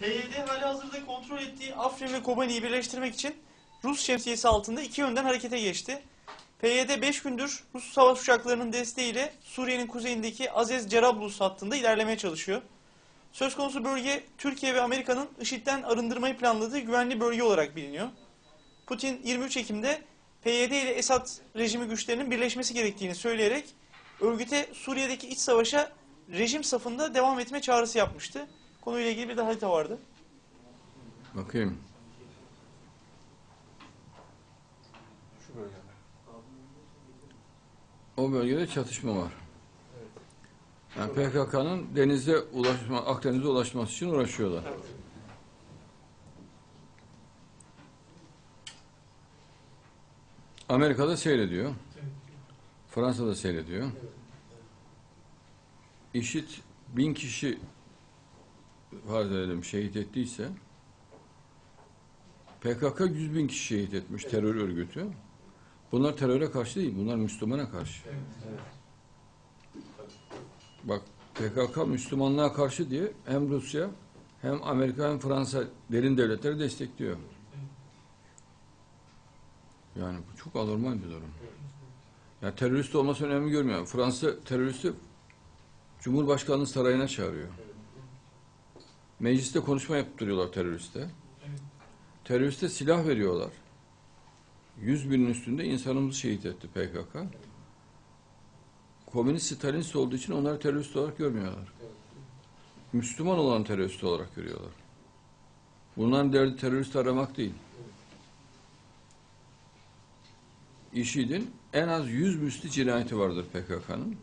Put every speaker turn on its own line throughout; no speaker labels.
PYD hali hazırda kontrol ettiği Afrin ve Kobani'yi birleştirmek için Rus şemsiyesi altında iki yönden harekete geçti. PYD 5 gündür Rus savaş uçaklarının desteğiyle Suriye'nin kuzeyindeki Azez Cerablus hattında ilerlemeye çalışıyor. Söz konusu bölge Türkiye ve Amerika'nın IŞİD'den arındırmayı planladığı güvenli bölge olarak biliniyor. Putin 23 Ekim'de PYD ile Esad rejimi güçlerinin birleşmesi gerektiğini söyleyerek örgüte Suriye'deki iç savaşa rejim safında devam etme çağrısı yapmıştı. Konuyla ilgili bir de harita vardı.
Bakayım.
Şu bölgede.
O bölgede çatışma var. Yani PKK'nın denize ulaşma, Akdeniz'e ulaşması için uğraşıyorlar. Amerika'da seyrediyor. Fransa'da seyrediyor. İşit bin kişi farz edelim şehit ettiyse PKK 100 bin kişi şehit etmiş terör örgütü. Bunlar teröre karşı değil, bunlar Müslümana karşı. Bak PKK Müslümanlığa karşı diye hem Rusya hem Amerika hem Fransa derin devletleri destekliyor. Yani bu çok anormal bir durum. Ya terörist olması önemli görmüyor. Fransa teröristi Cumhurbaşkanlığı sarayına çağırıyor. Mecliste konuşma yaptırıyorlar teröriste. Teröriste silah veriyorlar. Yüz binin üstünde insanımızı şehit etti PKK. Komünist Stalinist olduğu için onları terörist olarak görmüyorlar. Müslüman olan terörist olarak görüyorlar. Bunların derdi terörist aramak değil. IŞİD'in en az 100 müslü cinayeti vardır PKK'nın.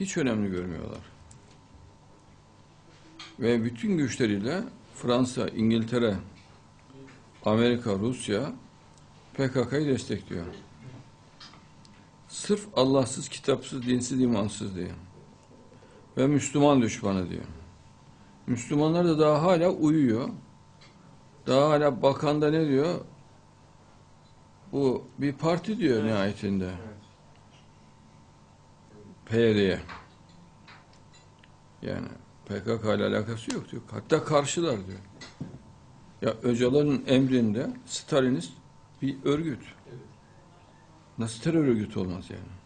Hiç önemli görmüyorlar. Ve bütün güçleriyle Fransa, İngiltere, Amerika, Rusya PKK'yı destekliyor. Sırf Allahsız, kitapsız, dinsiz, imansız diye. Ve Müslüman düşmanı diyor. Müslümanlar da daha hala uyuyor. Daha hala bakan da ne diyor? Bu bir parti diyor nihayetinde. PYD'ye. Yani PKK ile alakası yok diyor. Hatta karşılar diyor. Ya Öcalan'ın emrinde Stalinist bir örgüt. Nasıl terör örgütü olmaz yani?